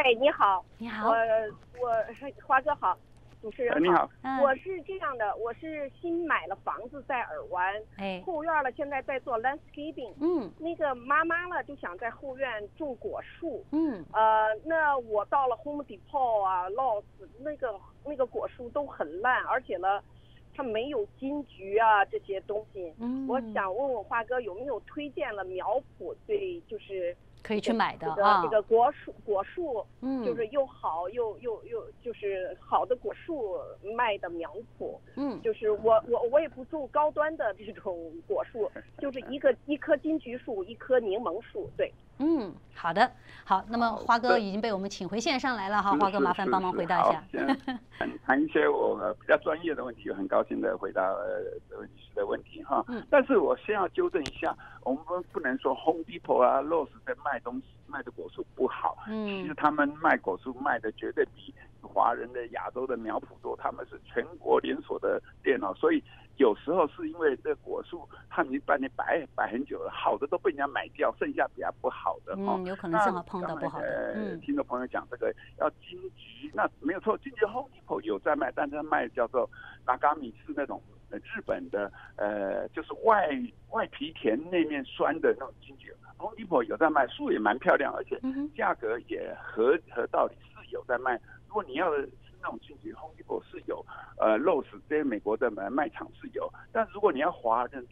哎，你好，你好。我，我华哥好，主持人哎你好，嗯。我是这样的，我是新买了房子在尔湾，哎，后院了，现在在做 landscaping。嗯。那个妈妈呢，就想在后院种果树。嗯。呃，那我到了 Home Depot 啊，Lowe's 那个那个果树都很烂，而且呢，它没有金桔啊这些东西。嗯，我想问问华哥有没有推荐了苗圃对，就是可以去买的啊这，个果树果树，嗯，就是又好又又又就是好的果树卖的苗圃。嗯就是我我我也不种高端的这种果树，就是一个一棵金桔树，一棵柠檬树，对。嗯，好的，好，那么好花哥已经被我们请回线上来了哈，是花哥麻烦帮忙回答一下。谈谈一些我呃比较专业的问题，很高兴的回答呃女士的问题哈。嗯但是我先要纠正一下，我们不不能说 Home Depot 啊、Lowe's 在卖东西卖的果树不好，其嗯实他们卖果树卖的绝对比华人的亚洲的苗圃多，他们是全国连锁的店哦，所以有时候是因为这果树他们已经半年摆摆很久了，好的都被人家买掉，剩下比较不好的哦。嗯，有可能正好碰到不好的，呃，嗯听众朋友讲这个要金桔，那没有错，金桔 Home Depot 有在卖，但是它卖叫做拿嘎米是那种呃日本的呃，就是外外皮甜内面酸的那种金桔。Home Depot 有在卖，树也蛮漂亮，而且价格也合合道理是有在卖。如果你要的是那种金桔，Home Depot 是有，呃，Lowe's 这些美国的卖卖场是有，但如果你要华人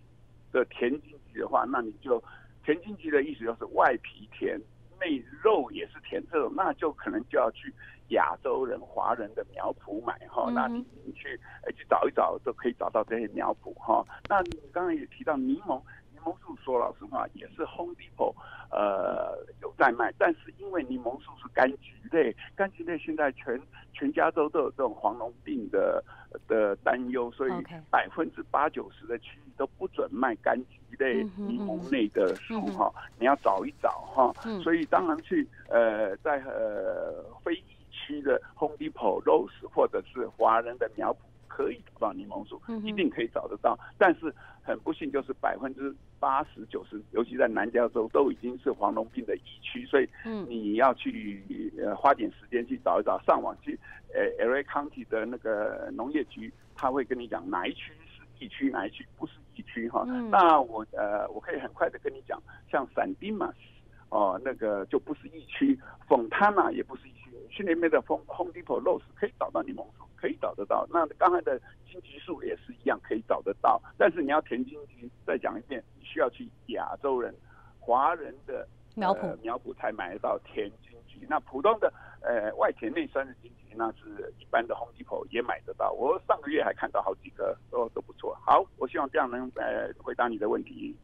的甜金桔的话，那你就田金桔的意思就是外皮甜，内肉也是甜，这种那就可能就要去亚洲人、华人的苗圃买哈。那你你去呃去找一找，都可以找到这些苗圃哈。那你刚刚也提到柠檬。柠檬树说老实话也是 Home Depot 呃有在卖，但是因为柠檬树是柑橘类，柑橘类现在全全加州都有这种黄龙病的的担忧，所以百分之八九十的区域都不准卖柑橘类柠嗯檬类的树哈，你要找一找哈。嗯所以当然去呃在呃非疫区的 Home Depot、Lowe's 或者是华人的苗圃。可以找到柠檬树嗯，一定可以找得到，但是很不幸，就是百分之八十九十，尤其在南加州都已经是黄龙病的疫区，所以嗯。你要去呃花点时间去找一找，上网去呃 LA County 的那个农业局，他会跟你讲哪一区是疫区，哪一区不是疫区哈。嗯。那我呃我可以很快的跟你讲，像闪丁嘛，哦那个就不是疫区，冯滩嘛也不是疫区，去那边的 Home Home Depot、Lowe's 可以找到柠檬树，可以找得到。那刚才的金桔树也是一样可以找得到，但是你要填金桔，再讲一遍，你需要去亚洲人、华人的苗圃呃、苗圃才买得到甜金桔。那普通的呃外甜内酸的金桔，那是一般的 Home Depot 也买得到。我上个月还看到好几个，都都不错。好，我希望这样能呃回答你的问题。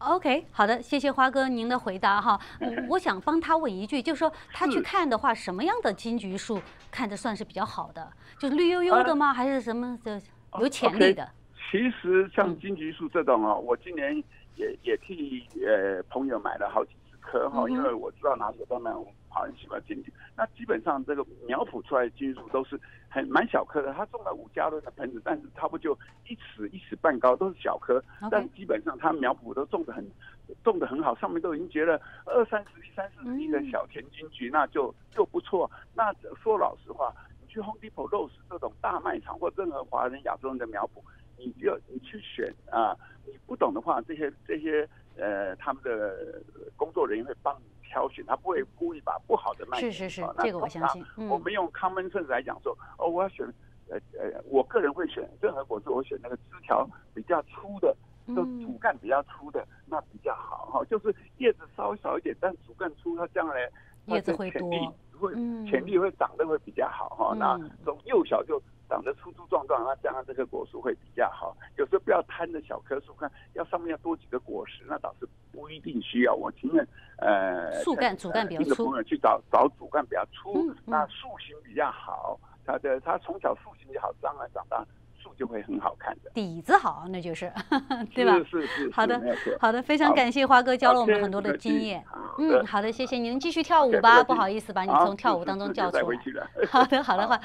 OK，好的，谢谢花哥您的回答哈。嗯我想帮他问一句，就是说他去看的话，什么样的金桔树看着算是比较好的？就是绿油油的吗？还是什么的有潜力的？其实像嗯金桔树这种啊，我今年也也替呃朋友买了好几十棵哈、因为我知道哪里有在卖，我们华人喜欢金桔。那基本上这个苗圃出来的金桔树都是很蛮小颗的，它种了五加仑的盆子，但是差不多就一尺一尺半高，都是小颗。但基本上它苗圃都种的很种的很好，上面都已经结了二三十粒、三四十粒的嗯小甜金桔，那就就不错。那说老实话，你去 Home Depot、Lowe's 这种大卖场或任何华人、亚洲人的苗圃，你就你去选啊，你不懂的话，这些这些呃他们的工作人员会帮你挑选，他不会故意把不好的卖给你。是是是这个我相信。嗯我们用 common sense 来讲说，哦，我要选，呃呃，我个人会选任何果树，我选那个枝条比较粗的，就嗯主干比较粗的，那比较好哈。就是叶子稍微少一点，但主干粗，它将来它叶子会多力会嗯潜力会长得会比较好哈。那嗯从幼小就长得粗粗壮壮，那这样这个果树会比较好。有时候不要贪着小棵树，看要上面要多几个果实，那倒是不一定需要。我情愿呃树干主干比较粗朋友去找找主干比较粗，嗯嗯那树形比较好，它的它从小树形就好，将来长大树就会很好看的，底子好，那就是对吧？是是是，好的。好的，非常感谢花哥教了我们很多的经验。嗯，好的，谢谢您，继续跳舞吧。不好意思，把你从跳舞当中叫出来。好的，好的话。